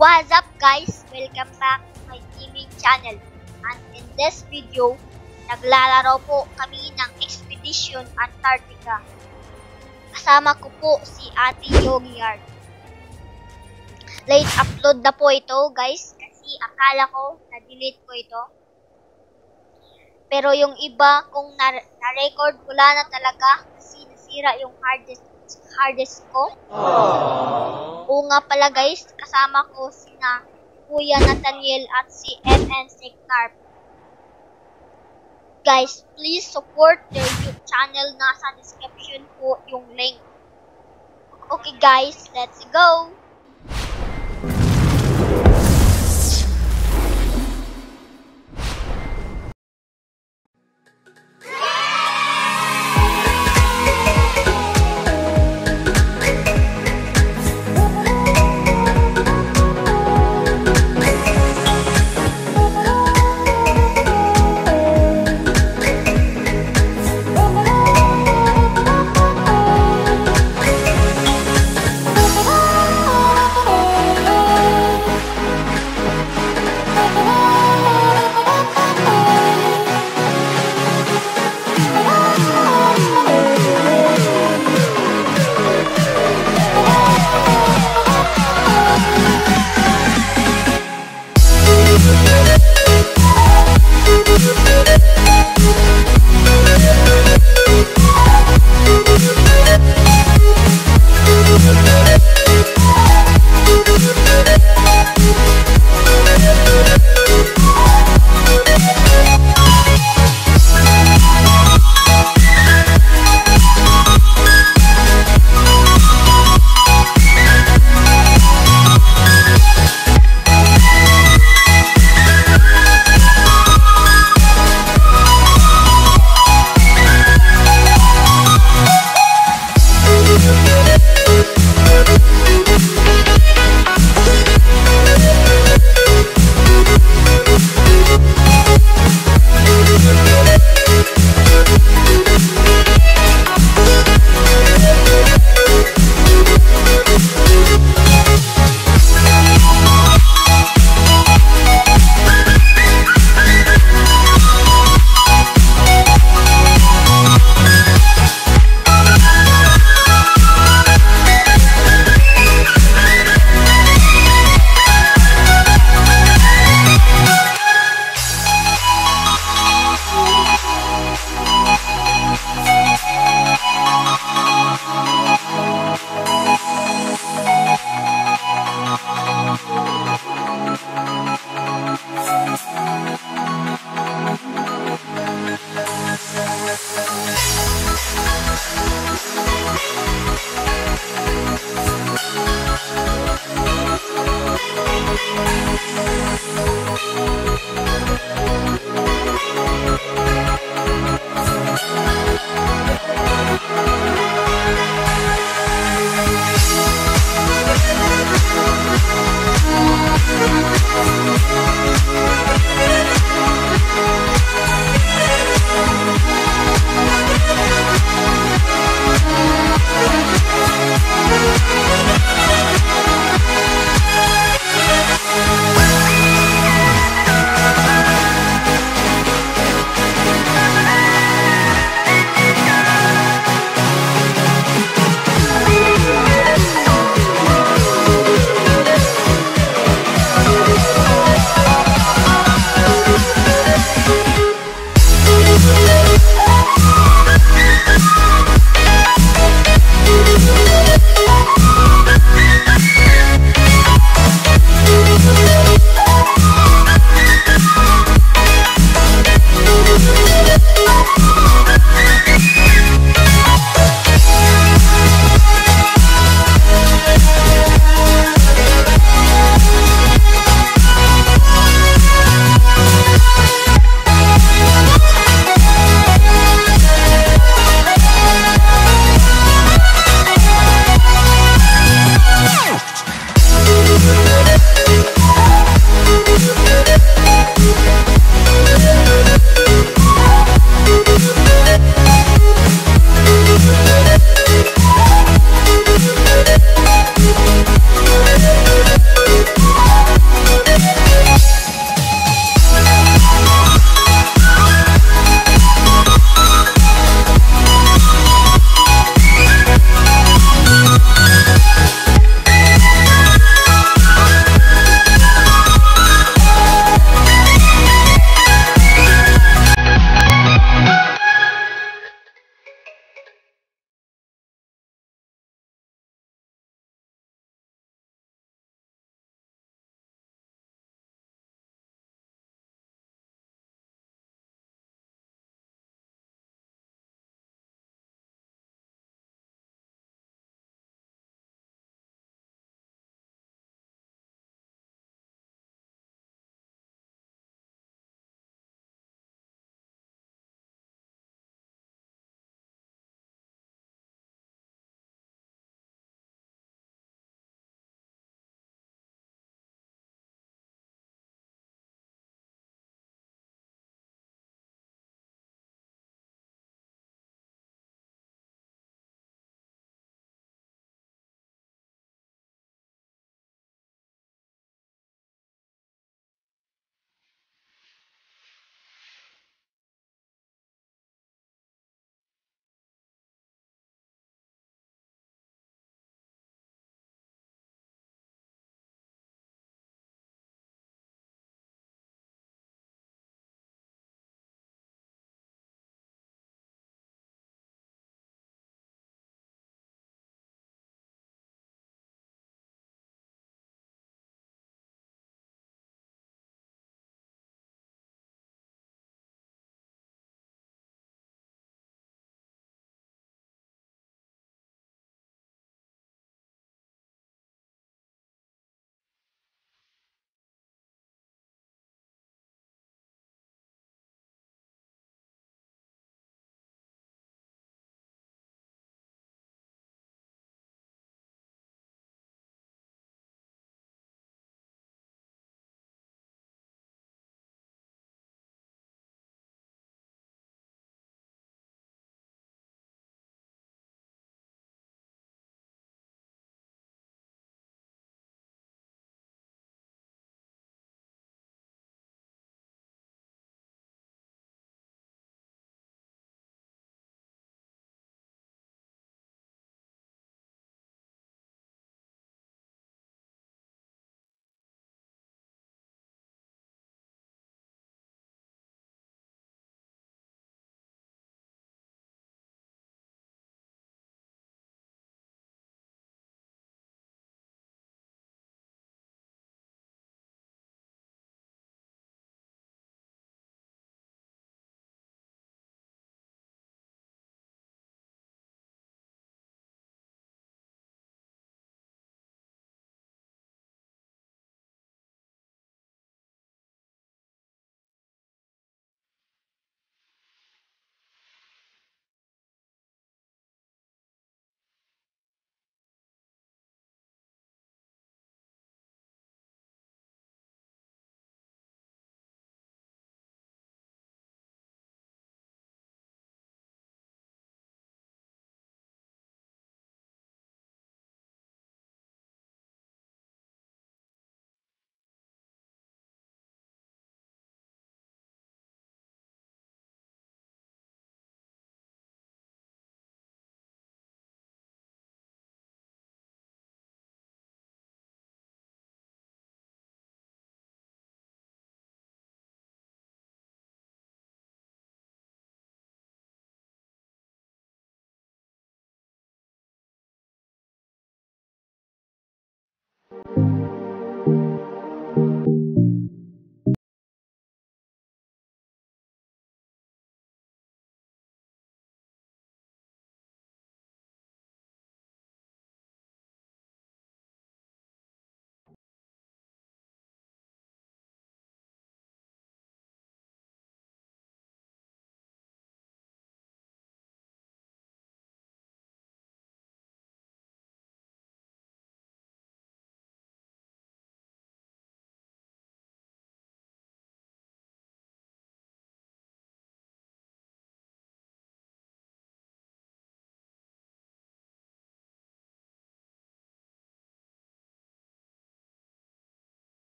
What's up guys? Welcome back to my gaming channel. And in this video, naglalaro po kami ng Expedition Antarctica. Kasama ko po si Ate Yogi Art. Late upload na po ito guys kasi akala ko na-delete ko ito. Pero yung iba, kung na- na-record wala na talaga kasi nasira yung hard disk, hard disk ko. Oo nga pala guys, kasama ko sina Kuya Nathaniel at si MN Signar. Guys, please support their YouTube channel. Nasa description po yung link. Okay guys, let's go!